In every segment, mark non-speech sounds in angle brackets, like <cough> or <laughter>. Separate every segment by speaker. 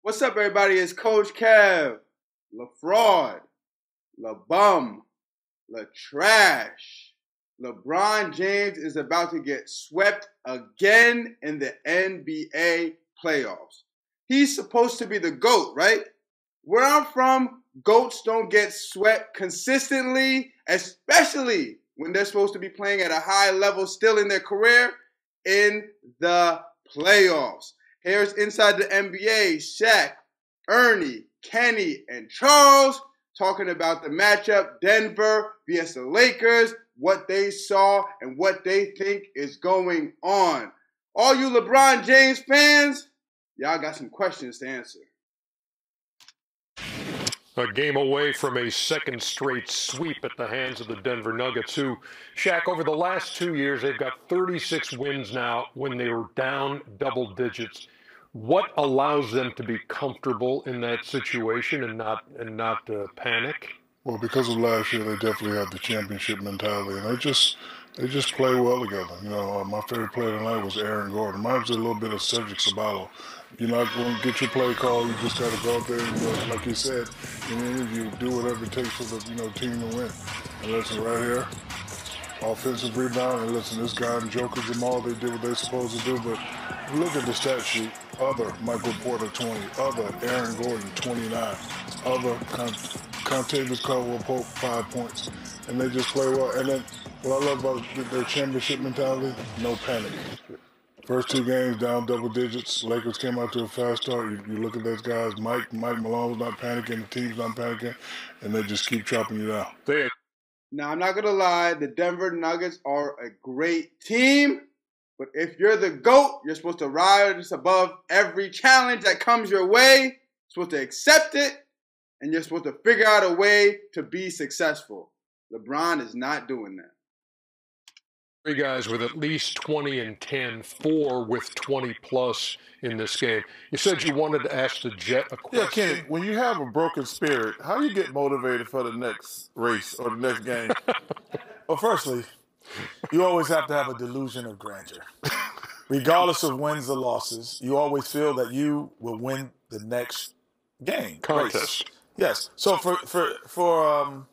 Speaker 1: What's up, everybody? It's Coach Kev, La Fraud, La Bum, La Trash. LeBron James is about to get swept again in the NBA playoffs. He's supposed to be the GOAT, right? Where I'm from, GOATs don't get swept consistently, especially when they're supposed to be playing at a high level still in their career in the playoffs. Here's inside the NBA, Shaq, Ernie, Kenny, and Charles talking about the matchup Denver vs the Lakers, what they saw, and what they think is going on. All you LeBron James fans, y'all got some questions to answer.
Speaker 2: A game away from a second straight sweep at the hands of the Denver Nuggets, who, Shaq, over the last two years, they've got 36 wins now when they were down double digits. What allows them to be comfortable in that situation and not and not uh, panic?
Speaker 3: Well, because of last year, they definitely had the championship mentality, and they just they just play well together. You know, uh, my favorite player tonight was Aaron Gordon. Mine was a little bit of Cedric Ceballos. You're not going to get your play call. You just got to go out there and, uh, like you said in the interview, do whatever it takes for the you know team to win. And listen, right here, offensive rebound. And listen, this guy and Joker Jamal, they did what they're supposed to do. But look at the stat sheet. Other Michael Porter 20, other Aaron Gordon 29, other Con- Kentavious Caldwell Pope five points, and they just play well. And then what I love about their championship mentality, no panic. First two games down double digits. Lakers came out to a fast start. You, you look at those guys. Mike Mike Malone was not panicking. The team's not panicking, and they just keep chopping you down.
Speaker 2: They
Speaker 1: Now, I'm not going to lie, the Denver Nuggets are a great team, but if you're the GOAT, you're supposed to rise above every challenge that comes your way, you're supposed to accept it, and you're supposed to figure out a way to be successful. LeBron is not doing that.
Speaker 2: Three guys with at least 20 and 10, four with 20 plus in this game. You said you wanted to ask the Jet a question.
Speaker 4: Yeah, Kenny, when you have a broken spirit, how do you get motivated for the next race or the next game? <laughs>
Speaker 5: Well, firstly, you always have to have a delusion of grandeur. Regardless of wins or losses, you always feel that you will win the next game.
Speaker 2: Contest.
Speaker 5: race. Yes. So for for for um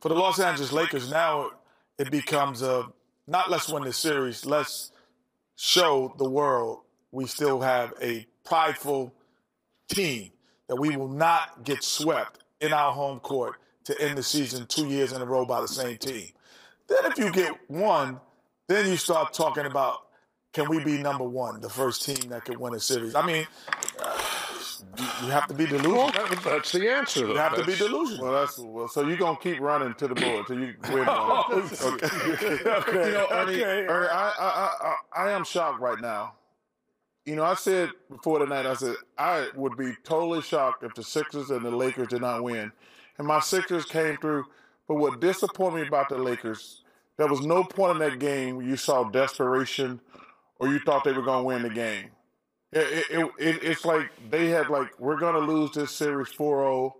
Speaker 5: for the Los Angeles Lakers now it becomes a not let's win the series, let's show the world we still have a prideful team that we will not get swept in our home court to end the season two years in a row by the same team. Then if you get one, then you start talking about can we be number one, the first team that can win a series? I mean, you you have to be delusional.
Speaker 2: that's the answer.
Speaker 5: You have to be delusional.
Speaker 4: Well, that's well. So you're gonna keep running to the board till you <laughs> win one. Oh, okay. <laughs>
Speaker 5: Okay,
Speaker 4: You know, Ernie,
Speaker 5: okay.
Speaker 4: Ernie I, I, I, I I am shocked right now. You know, I said before tonight, I said I would be totally shocked if the Sixers and the Lakers did not win, and my Sixers came through. But what disappointed me about the Lakers, there was no point in that game where you saw desperation, or you thought they were gonna win the game. It, it, it, it's like they had like we're gonna lose this series 4-0.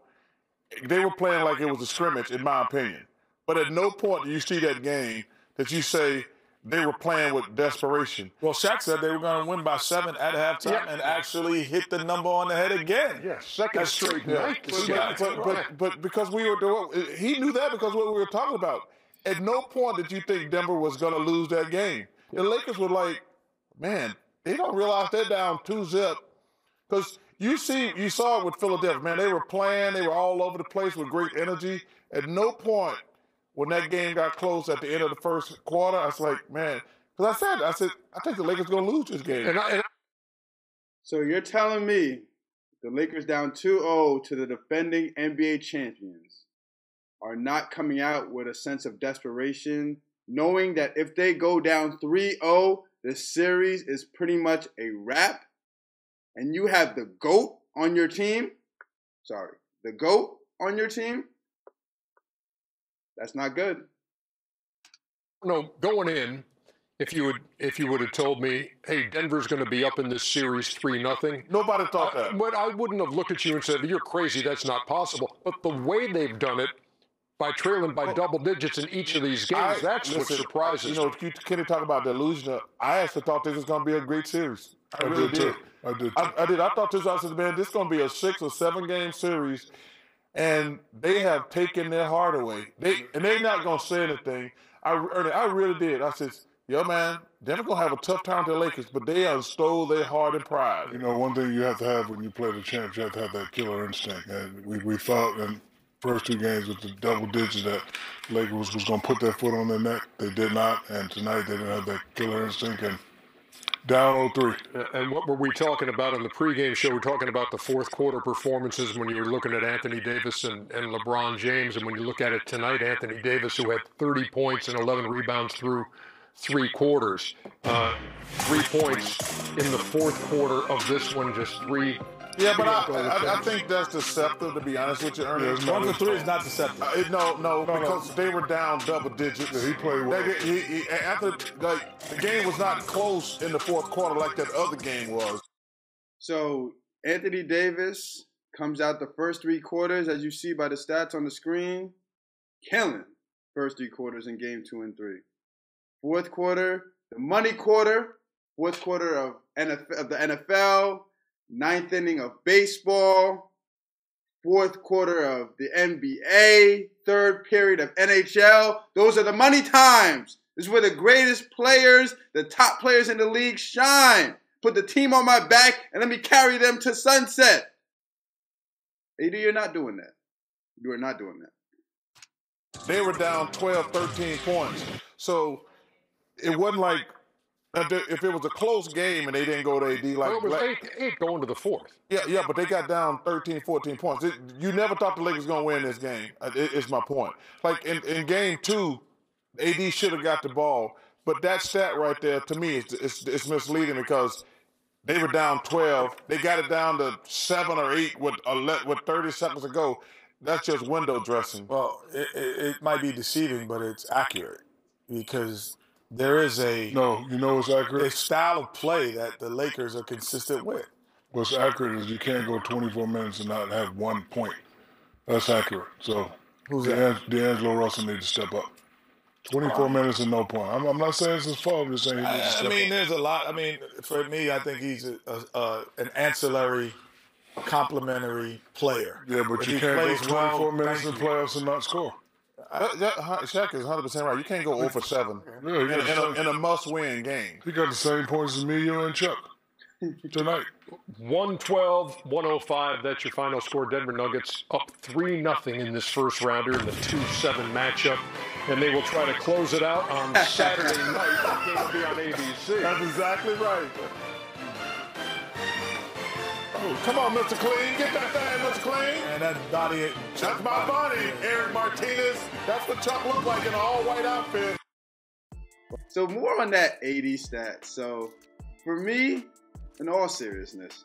Speaker 4: They were playing like it was a scrimmage, in my opinion. But at no point do you see that game that you say they were playing with desperation.
Speaker 5: Well, Shaq said they were going to win by seven at halftime
Speaker 2: Yeah.
Speaker 5: and actually hit the number on the head again.
Speaker 2: Yeah, second
Speaker 5: That's
Speaker 2: straight
Speaker 5: true.
Speaker 2: night.
Speaker 4: But, but, but, but, but because we were doing, he knew that because what we were talking about. At no point did you think Denver was going to lose that game. The Lakers were like, man, they don't realize they're down two zip. Because you see, you saw it with Philadelphia, man. They were playing, they were all over the place with great energy. At no point when that game got close at the end of the first quarter, I was like, man, because I said, I said, I think the Lakers to lose this game.
Speaker 2: and I, and
Speaker 1: So you're telling me the Lakers down 2-0 to the defending NBA champions are not coming out with a sense of desperation, knowing that if they go down 3-0, the series is pretty much a wrap, and you have the GOAT on your team. Sorry, the GOAT on your team. That's not good.
Speaker 2: no, going in, if you would if you would have told me, hey, Denver's going to be up in this series three nothing.
Speaker 4: Nobody thought uh, that.
Speaker 2: But I wouldn't have looked at you and said, "You're crazy. That's not possible." But the way they've done it, by trailing by double digits in each of these games.
Speaker 4: I-
Speaker 2: That's what
Speaker 4: listen,
Speaker 2: surprises
Speaker 4: You know,
Speaker 2: me.
Speaker 4: you Kenny talk about delusion. I actually thought this was going to be a great series. I,
Speaker 3: I
Speaker 4: really
Speaker 3: did too. I did too.
Speaker 4: I, I did. I thought this. I said, man, this is going to be a six or seven game series, and they have taken their heart away. They and they're not going to say anything. I, Ernie, I really did. I said, yo, man, Denver going to have a tough time to the Lakers, but they have stole their heart and pride.
Speaker 3: You know, one thing you have to have when you play the champs, you have to have that killer instinct. And we, we thought in first two games with the double digits that Lakers was going to put their foot on their neck. They did not, and tonight they didn't have that killer instinct. And down 0-3.
Speaker 2: Uh, And what were we talking about in the pregame show? We're talking about the fourth quarter performances when you were looking at Anthony Davis and, and LeBron James. And when you look at it tonight, Anthony Davis, who had 30 points and 11 rebounds through three quarters, uh, three points in the fourth quarter of this one, just three.
Speaker 4: Yeah, but I, I, I think that's deceptive. To be honest with you, Ernie.
Speaker 3: Yeah, it's
Speaker 5: One
Speaker 3: not
Speaker 5: for three is not deceptive.
Speaker 4: Uh, it- no, no,
Speaker 3: no.
Speaker 4: because they were down double digits.
Speaker 3: Yeah, he played well.
Speaker 4: They did- he, he, after, like, the game was not close in the fourth quarter like that other game was.
Speaker 1: So Anthony Davis comes out the first three quarters, as you see by the stats on the screen, killing first three quarters in game two and three. Fourth quarter, the money quarter, fourth quarter of, NFL, of the NFL, ninth inning of baseball, fourth quarter of the NBA, third period of NHL. Those are the money times. This is where the greatest players, the top players in the league shine. Put the team on my back and let me carry them to sunset. AD, you're not doing that. You are not doing that.
Speaker 4: They were down 12, 13 points. So it wasn't like if if it was a close game and they didn't go to AD like,
Speaker 2: Well, it was eight, eight going to the fourth.
Speaker 4: yeah, yeah, but they got down 13, 14 points. It- you never thought the Lakers going to win this game. Uh, It, it's my point. Like in, in game two, AD should have got the ball, but that stat right there to me is it's, it's misleading because they were down 12. They got it down to seven or eight with ele- with 30 seconds to go. That's just window dressing.
Speaker 5: Well, it, it might be deceiving, but it's accurate because there is a,
Speaker 3: No, you know what's accurate?
Speaker 5: a style of play that the Lakers are consistent with.
Speaker 3: What's accurate is you can't go 24 minutes and not have one point. That's accurate. So
Speaker 5: Who's
Speaker 3: D'Ang- D'Angelo Russell needs to step up. 24 minutes and no point. I'm, I'm not saying it's his fault. I'm just saying he needs to
Speaker 5: I, I mean,
Speaker 3: up.
Speaker 5: there's a lot. I mean, for me, I think he's a, a, a, an ancillary, complementary player.
Speaker 3: Yeah, but
Speaker 5: If
Speaker 3: you can't go 24
Speaker 5: well,
Speaker 3: minutes in playoffs and not score.
Speaker 4: That, that, Shaq is 100 percent right. You can't go over seven
Speaker 3: Yeah, he
Speaker 4: in,
Speaker 3: got,
Speaker 4: a, in a must-win game.
Speaker 3: he got the same points as me, you, and Chuck tonight.
Speaker 2: 112, 105. That's your final score. Denver Nuggets up 3 nothing in this first rounder in the 2 7 matchup. And they will try to close it out on <laughs> Saturday night. It's going to be on ABC.
Speaker 4: That's exactly right. Come on, Mr. Clean. Get that thing, Mr. Clean.
Speaker 5: And that Donnie,
Speaker 4: That's my buddy, Eric Martinez. That's what Chuck looked like in an all-white outfit.
Speaker 1: So more on that AD stat. So for me, in all seriousness,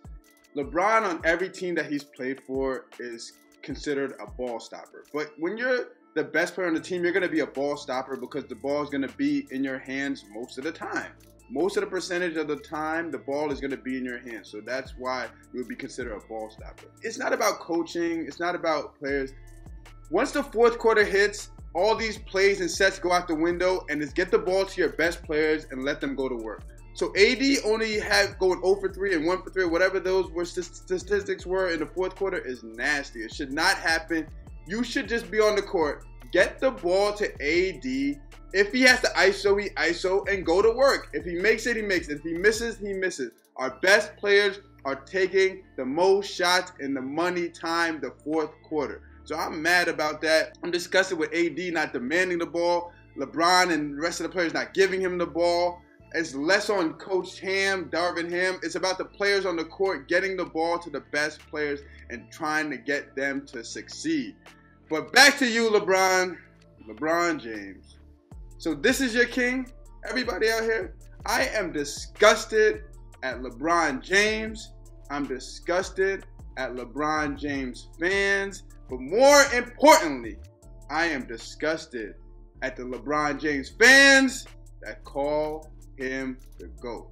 Speaker 1: LeBron on every team that he's played for is considered a ball stopper. But when you're the best player on the team, you're going to be a ball stopper because the ball is going to be in your hands most of the time. Most of the percentage of the time, the ball is going to be in your hands. So that's why you would be considered a ball stopper. It's not about coaching. It's not about players. Once the fourth quarter hits, all these plays and sets go out the window, and it's get the ball to your best players and let them go to work. So AD only had going 0 for 3 and 1 for 3, whatever those were statistics were in the fourth quarter is nasty. It should not happen. You should just be on the court, get the ball to AD. If he has to ISO, he ISO and go to work. If he makes it, he makes it. If he misses, he misses. Our best players are taking the most shots in the money time, the fourth quarter. So I'm mad about that. I'm disgusted with AD not demanding the ball. LeBron and the rest of the players not giving him the ball. It's less on Coach Ham, Darvin Ham. It's about the players on the court getting the ball to the best players and trying to get them to succeed. But back to you, LeBron. LeBron James. So this is your king, everybody out here. I am disgusted at LeBron James. I'm disgusted at LeBron James fans. But more importantly, I am disgusted at the LeBron James fans that call him the GOAT.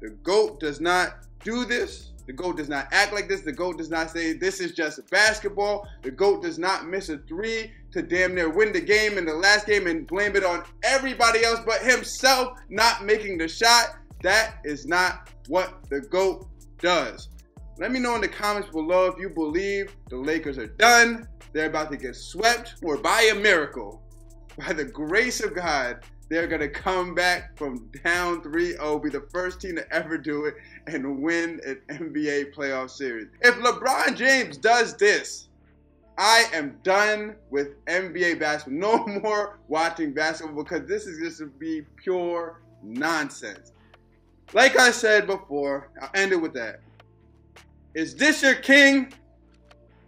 Speaker 1: The GOAT does not do this. The GOAT does not act like this. The GOAT does not say this is just basketball. The GOAT does not miss a three to damn near win the game in the last game and blame it on everybody else but himself not making the shot. That is not what the GOAT does. Let me know in the comments below if you believe the Lakers are done, they're about to get swept, or by a miracle, by the grace of God, they're going to come back from down 3 0, be the first team to ever do it, and win an NBA playoff series. If LeBron James does this, I am done with NBA basketball. No <laughs> more watching basketball because this is just to be pure nonsense. Like I said before, I'll end it with that. Is this your king?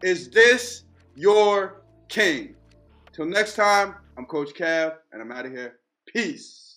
Speaker 1: Is this your king? Till next time, I'm Coach Kev, and I'm out of here. Peace.